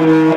Amen.